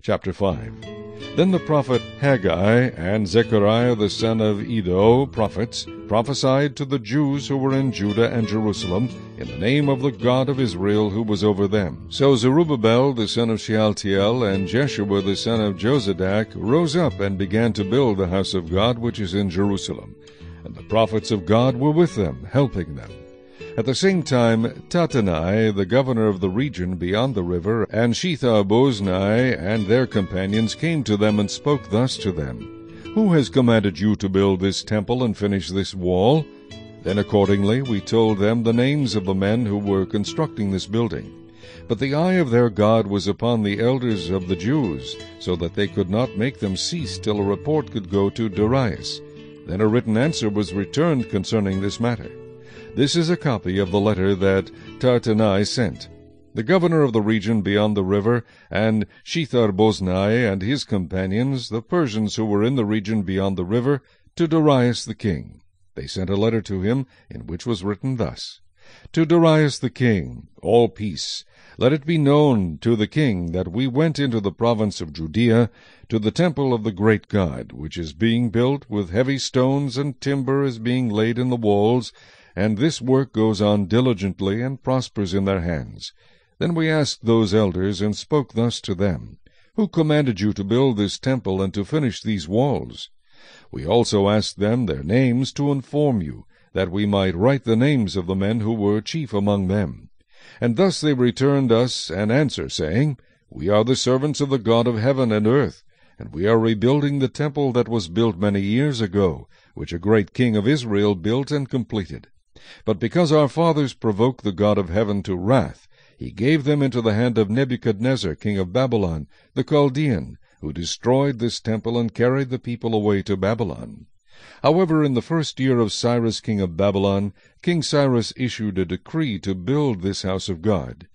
Chapter 5 Then the prophet Haggai and Zechariah the son of Iddo, prophets, prophesied to the Jews who were in Judah and Jerusalem, in the name of the God of Israel who was over them. So Zerubbabel the son of Shealtiel and Jeshua the son of Jozadak rose up and began to build the house of God which is in Jerusalem. And the prophets of God were with them, helping them. At the same time, Tattenai, the governor of the region beyond the river, and Shethar-boznai and their companions came to them and spoke thus to them, Who has commanded you to build this temple and finish this wall? Then accordingly we told them the names of the men who were constructing this building. But the eye of their God was upon the elders of the Jews, so that they could not make them cease till a report could go to Darius. Then a written answer was returned concerning this matter. This is a copy of the letter that Tattenai sent. The governor of the region beyond the river, and Shethar-boznai and his companions, the Persians who were in the region beyond the river, to Darius the king. They sent a letter to him, in which was written thus, To Darius the king, all peace. Let it be known to the king that we went into the province of Judea, to the temple of the great God, which is being built with heavy stones, and timber is being laid in the walls, and this work goes on diligently and prospers in their hands. Then we asked those elders, and spoke thus to them, Who commanded you to build this temple and to finish these walls? We also asked them their names to inform you, that we might write the names of the men who were chief among them. And thus they returned us an answer, saying, We are the servants of the God of heaven and earth, and we are rebuilding the temple that was built many years ago, which a great king of Israel built and completed. But because our fathers provoked the God of heaven to wrath, he gave them into the hand of Nebuchadnezzar king of Babylon, the Chaldean, who destroyed this temple and carried the people away to Babylon. However, in the first year of Cyrus king of Babylon, King Cyrus issued a decree to build this house of God.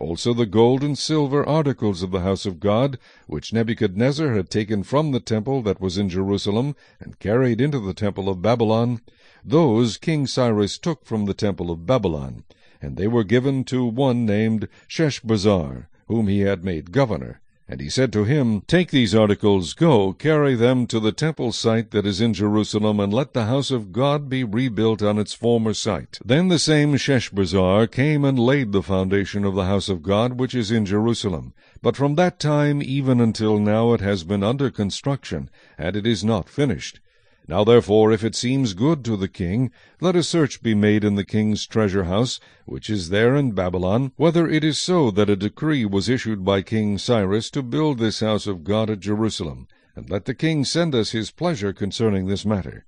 Also the gold and silver articles of the house of God, which Nebuchadnezzar had taken from the temple that was in Jerusalem, and carried into the temple of Babylon, those King Cyrus took from the temple of Babylon, and they were given to one named Sheshbazzar, whom he had made governor. And he said to him, Take these articles, go, carry them to the temple site that is in Jerusalem, and let the house of God be rebuilt on its former site. Then the same Sheshbazzar came and laid the foundation of the house of God which is in Jerusalem. But from that time even until now it has been under construction, and it is not finished. Now therefore, if it seems good to the king, let a search be made in the king's treasure house, which is there in Babylon, whether it is so that a decree was issued by King Cyrus to build this house of God at Jerusalem. And let the king send us his pleasure concerning this matter.